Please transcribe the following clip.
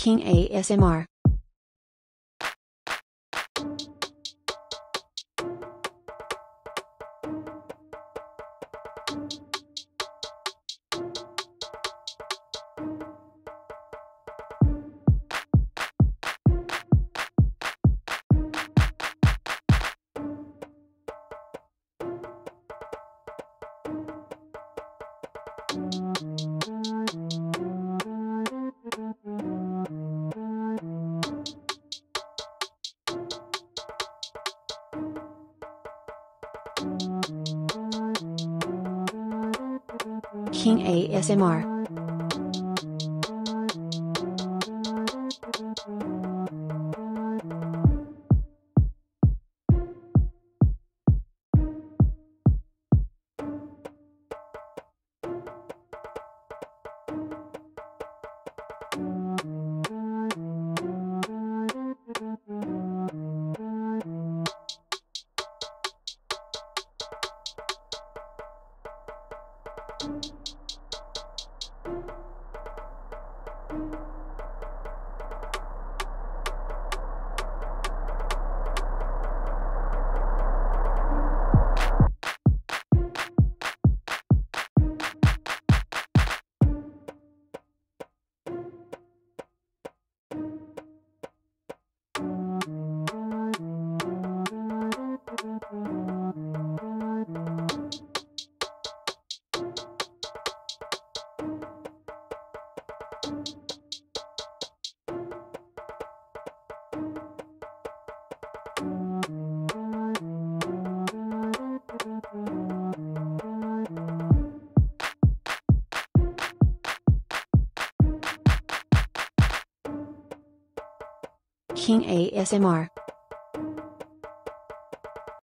King ASMR King ASMR King ASMR